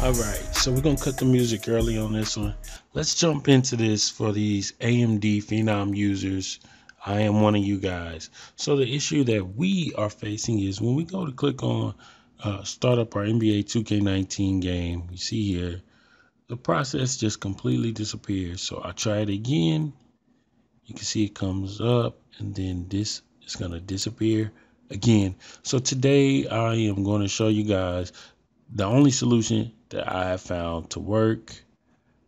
All right, so we're gonna cut the music early on this one. Let's jump into this for these AMD Phenom users. I am one of you guys. So the issue that we are facing is when we go to click on uh, start up our NBA 2K19 game, you see here, the process just completely disappears. So I try it again. You can see it comes up and then this is gonna disappear again. So today I am going to show you guys the only solution that I have found to work.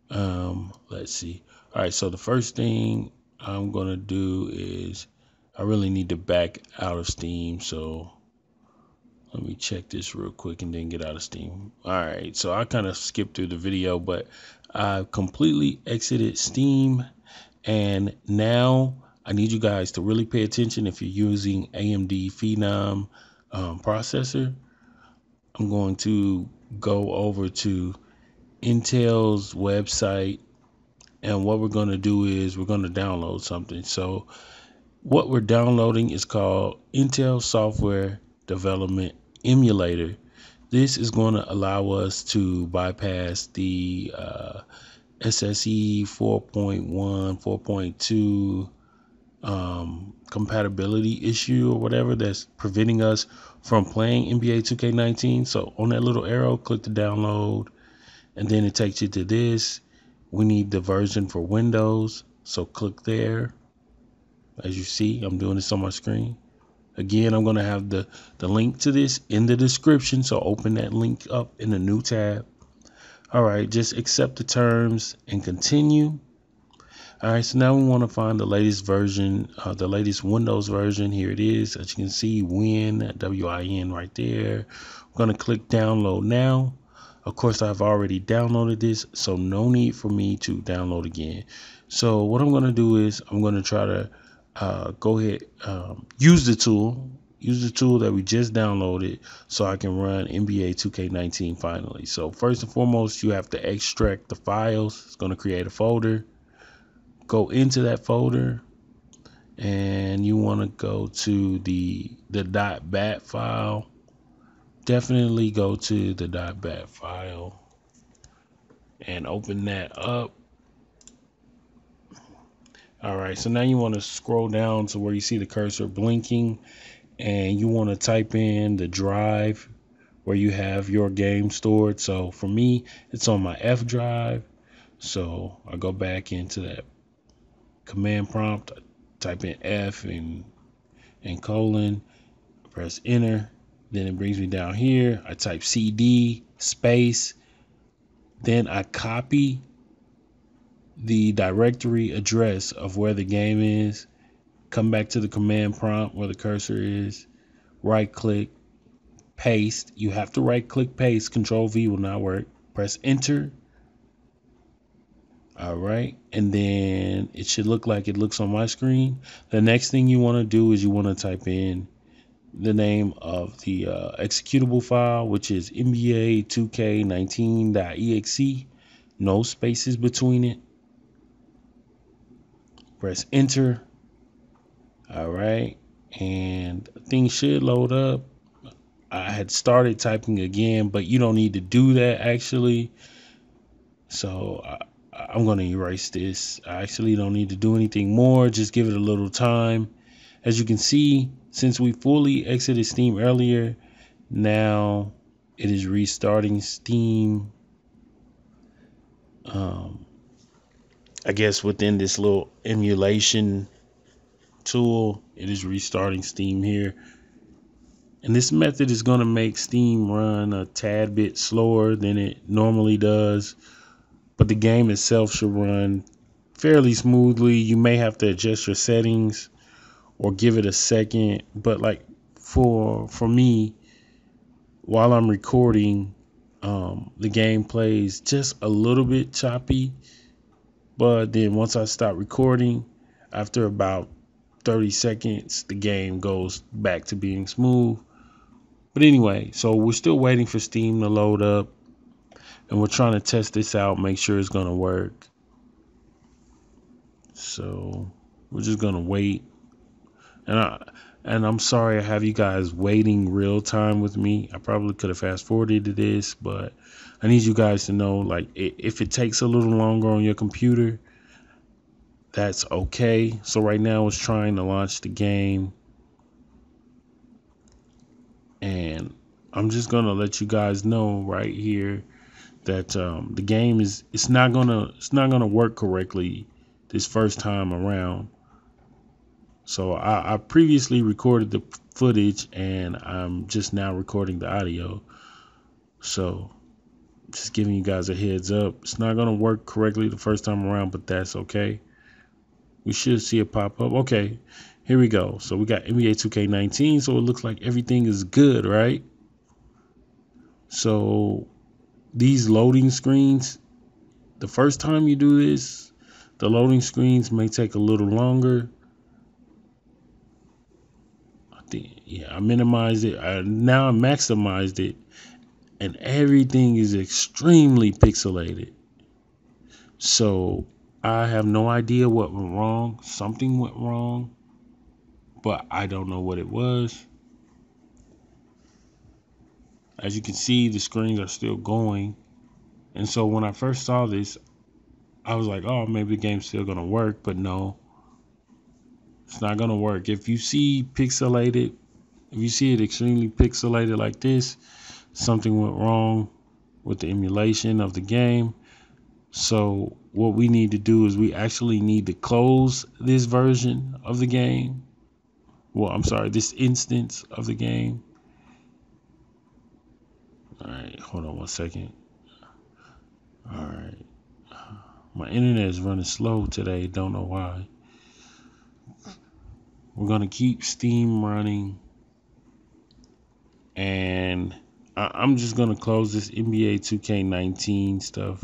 Um, let's see. All right, so the first thing I'm gonna do is I really need to back out of Steam. So let me check this real quick and then get out of Steam. All right, so I kind of skipped through the video, but I completely exited Steam and now I need you guys to really pay attention if you're using AMD Phenom um, processor. I'm going to go over to Intel's website and what we're going to do is we're going to download something. So what we're downloading is called Intel Software Development Emulator. This is going to allow us to bypass the uh, SSE 4.1, 4.2 um, compatibility issue or whatever that's preventing us from playing NBA 2K19. So on that little arrow, click to download, and then it takes you to this. We need the version for Windows, so click there. As you see, I'm doing this on my screen. Again, I'm going to have the, the link to this in the description, so open that link up in a new tab. All right, just accept the terms and continue. All right, so now we want to find the latest version, uh, the latest Windows version. Here it is. As you can see, Win, W-I-N right there. I'm going to click download now. Of course, I've already downloaded this, so no need for me to download again. So what I'm going to do is I'm going to try to uh, go ahead, um, use the tool, use the tool that we just downloaded so I can run NBA 2K19 finally. So first and foremost, you have to extract the files. It's going to create a folder go into that folder and you want to go to the the dot .bat file definitely go to the dot .bat file and open that up. All right so now you want to scroll down to where you see the cursor blinking and you want to type in the drive where you have your game stored. So for me it's on my F drive. So I go back into that command prompt, type in F and and colon, press enter. Then it brings me down here. I type CD space. Then I copy the directory address of where the game is. Come back to the command prompt where the cursor is. Right click, paste. You have to right click paste. Control V will not work. Press enter all right. And then it should look like it looks on my screen. The next thing you want to do is you want to type in the name of the uh, executable file, which is NBA 2K19.exe. No spaces between it. Press enter. All right. And things should load up. I had started typing again, but you don't need to do that actually. So I'm going to erase this. I actually don't need to do anything more. Just give it a little time. As you can see, since we fully exited Steam earlier, now it is restarting Steam. Um, I guess within this little emulation tool, it is restarting Steam here. And this method is going to make Steam run a tad bit slower than it normally does but the game itself should run fairly smoothly. You may have to adjust your settings or give it a second, but like for for me, while I'm recording, um, the game plays just a little bit choppy. But then once I stop recording, after about 30 seconds, the game goes back to being smooth. But anyway, so we're still waiting for Steam to load up and we're trying to test this out, make sure it's going to work. So we're just going to wait. And I, And I'm sorry I have you guys waiting real time with me. I probably could have fast forwarded to this, but I need you guys to know like if it takes a little longer on your computer, that's okay. So right now it's trying to launch the game. And I'm just gonna let you guys know right here that um, the game is it's not gonna it's not gonna work correctly this first time around. So I, I previously recorded the footage and I'm just now recording the audio. So just giving you guys a heads up. It's not gonna work correctly the first time around, but that's okay. We should see it pop up. Okay, here we go. So we got NBA 2K19, so it looks like everything is good, right? So these loading screens, the first time you do this, the loading screens may take a little longer. I think, yeah, I minimized it. I, now I maximized it, and everything is extremely pixelated. So I have no idea what went wrong. Something went wrong, but I don't know what it was. As you can see, the screens are still going. And so when I first saw this, I was like, oh, maybe the game's still going to work, but no. It's not going to work. If you see pixelated, if you see it extremely pixelated like this, something went wrong with the emulation of the game. So what we need to do is we actually need to close this version of the game. Well, I'm sorry, this instance of the game. Hold on one second. All right. My internet is running slow today. Don't know why. We're going to keep Steam running. And I- am just going to close this NBA 2K19 stuff.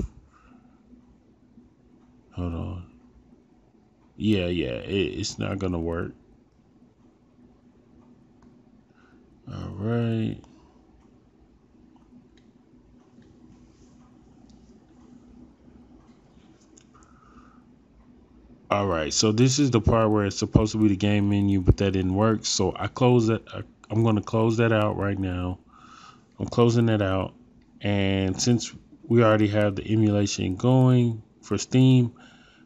Hold on. Yeah, yeah, it, it's not going to work. All right. All right, so this is the part where it's supposed to be the game menu, but that didn't work. So I close that. I'm going to close that out right now. I'm closing that out, and since we already have the emulation going for Steam,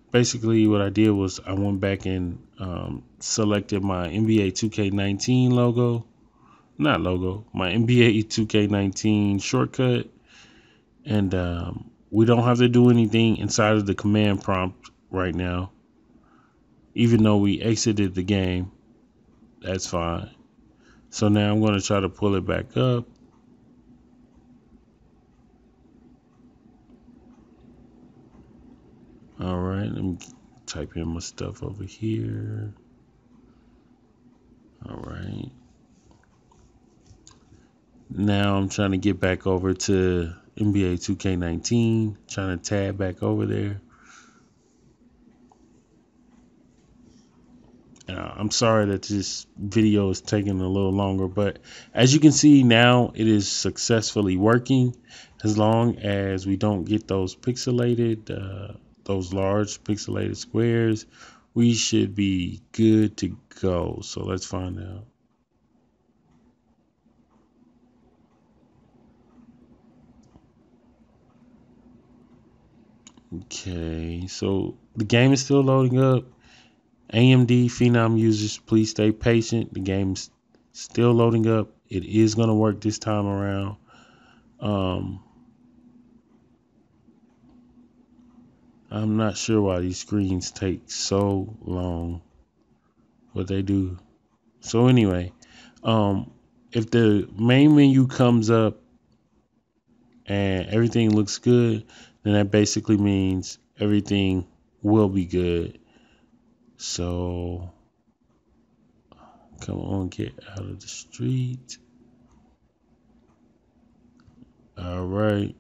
basically what I did was I went back and um, selected my NBA 2K19 logo, not logo, my NBA 2K19 shortcut, and um, we don't have to do anything inside of the command prompt right now even though we exited the game. That's fine. So now I'm going to try to pull it back up. All right, let me type in my stuff over here. All right. Now I'm trying to get back over to NBA 2K19, trying to tab back over there. Uh, I'm sorry that this video is taking a little longer, but as you can see now, it is successfully working as long as we don't get those pixelated, uh, those large pixelated squares, we should be good to go. So let's find out. Okay, so the game is still loading up. AMD Phenom users, please stay patient. The game's still loading up. It is going to work this time around. Um, I'm not sure why these screens take so long, but they do. So anyway, um, if the main menu comes up and everything looks good, then that basically means everything will be good. So come on, get out of the street. All right.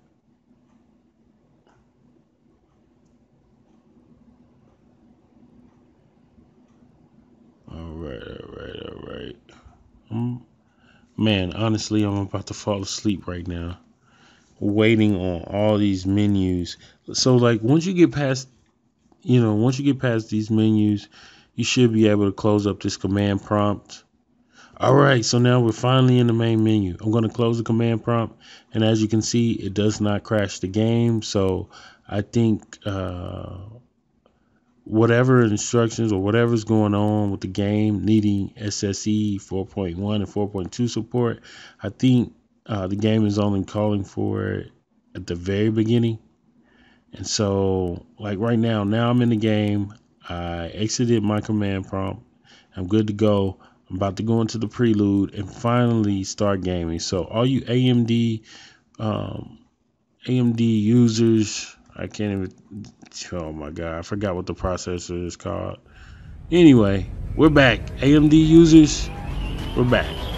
All right, all right, all right. Um, man, honestly, I'm about to fall asleep right now. Waiting on all these menus. So, like, once you get past you know, once you get past these menus, you should be able to close up this command prompt All right, so now we're finally in the main menu. I'm going to close the command prompt, and as you can see, it does not crash the game. So I think uh, whatever instructions or whatever's going on with the game needing SSE 4.1 and 4.2 support, I think uh, the game is only calling for it at the very beginning. And so, like right now, now I'm in the game. I exited my command prompt. I'm good to go. I'm about to go into the prelude and finally start gaming. So all you AMD um, AMD users, I can't even. Oh my god, I forgot what the processor is called. Anyway, we're back. AMD users, we're back.